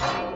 あ。